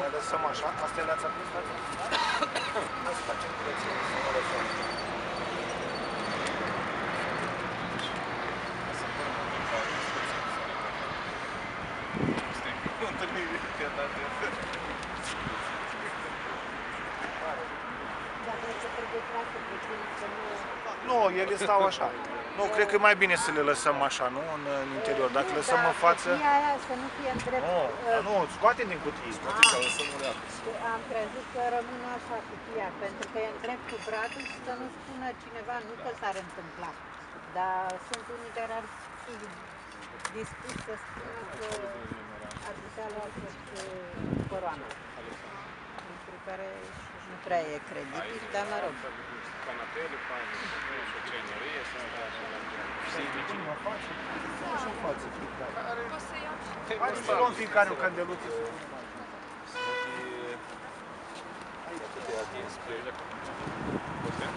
Mai lăsăm așa, astea le-ați aprins, frate? Hai să facem curățenie, să mă lăsăm. Dacă se trebuie trasă puțin să nu... Nu, ele stau așa. Nu, cred că e mai bine să le lăsăm așa, nu? În, în interior. Dacă lăsăm în față... Cutia aia să nu fie în drept. Nu, uh, dar nu, scoate din cutie. Am crezut că rămâne așa cutia, pentru că e în dreptul bradul și să nu spună cineva, nu că s-ar întâmpla. Dar sunt unii care ar fi dispus să spună că ar putea lua tot uh, coroana. Lucru care nu prea e credibil, dar mă rog. Canapele, faine, și o ceinărie, să Mă face, așa în față fiecare. O să iau și Haideți să luăm fiecare o candeluță să punem.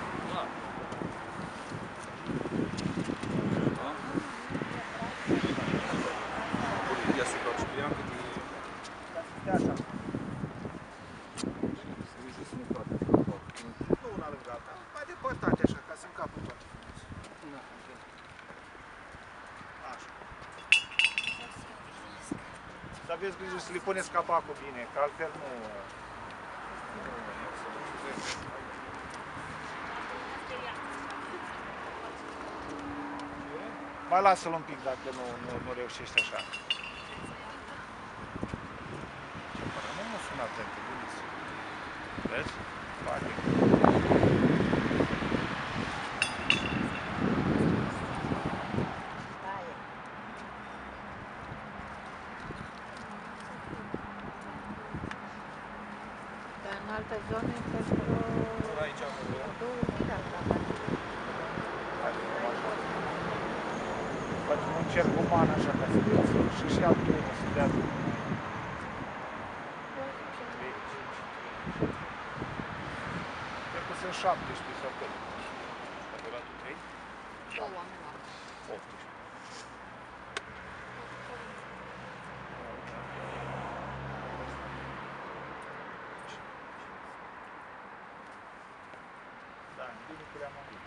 Ia să faci cu ea, cât e... Ca să stea așa. Nu una lângă alta, mai depărtate așa, ca să încapă toate. Așa. Să aveți grijă să le puneți capacul bine, că altfel nu... Mai lasă-l un pic dacă nu, nu, nu reușești așa. Nu mă sună atent, gândiți. Vezi? Face. În alte zone, cred că Aici am vreo două mii ar avea. Facem un cerc uman așa ca să vedeți. Și și altul să dea Cred că sunt 17 sau cât. Adevăratul 3? Două am luat. 18. Da, bine că le-am avut.